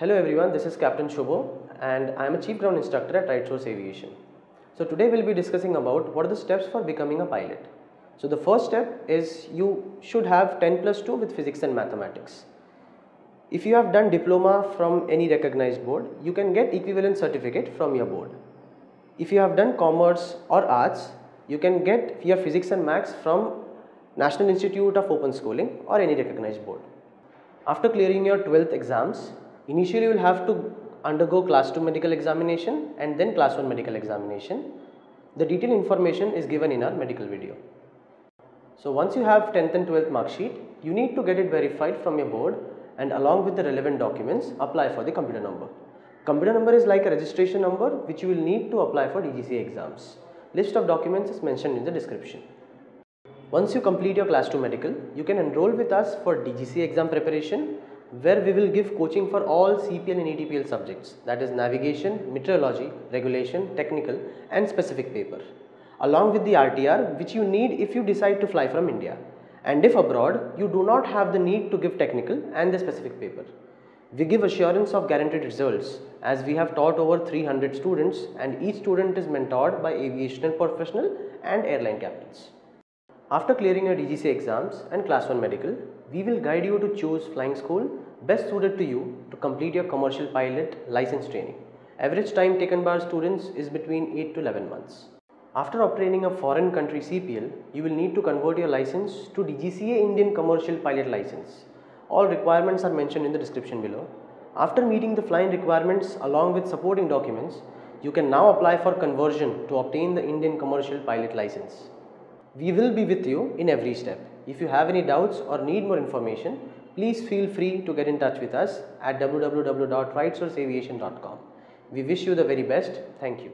Hello everyone, this is Captain Shubho and I am a Chief Ground Instructor at Right Source Aviation. So today we'll be discussing about what are the steps for becoming a pilot. So the first step is you should have 10 plus 2 with physics and mathematics. If you have done diploma from any recognized board, you can get equivalent certificate from your board. If you have done commerce or arts, you can get your physics and maths from National Institute of Open Schooling or any recognized board. After clearing your 12th exams, initially you will have to undergo class 2 medical examination and then class 1 medical examination. The detailed information is given in our medical video. So once you have 10th and 12th mark sheet, you need to get it verified from your board and along with the relevant documents apply for the computer number. Computer number is like a registration number which you will need to apply for DGCA exams. List of documents is mentioned in the description. Once you complete your class 2 medical, you can enroll with us for DGCA exam preparation where we will give coaching for all CPL and ATPL subjects that is navigation, meteorology, regulation, technical and specific paper along with the RTR which you need if you decide to fly from India and if abroad you do not have the need to give technical and the specific paper. We give assurance of guaranteed results as we have taught over 300 students and each student is mentored by aviation professional and airline captains. After clearing your DGCA exams and class 1 medical, we will guide you to choose flying school best suited to you to complete your commercial pilot license training. Average time taken by our students is between 8 to 11 months. After obtaining a foreign country CPL, you will need to convert your license to DGCA Indian Commercial Pilot License. All requirements are mentioned in the description below. After meeting the flying requirements along with supporting documents, you can now apply for conversion to obtain the Indian Commercial Pilot License. We will be with you in every step. If you have any doubts or need more information, please feel free to get in touch with us at www.rightsourceaviation.com. We wish you the very best. Thank you.